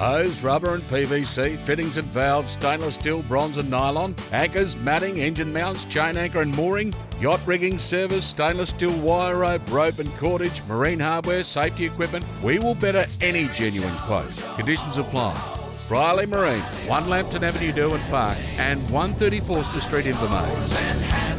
hose, rubber and PVC, fittings and valves, stainless steel, bronze and nylon, anchors, matting, engine mounts, chain anchor and mooring, yacht rigging service, stainless steel wire rope, rope and cordage, marine hardware, safety equipment. We will better any genuine quote. Conditions apply. Brierley Marine, 1 Lambton Avenue, Derwent Park, and 134 Street, Invermay.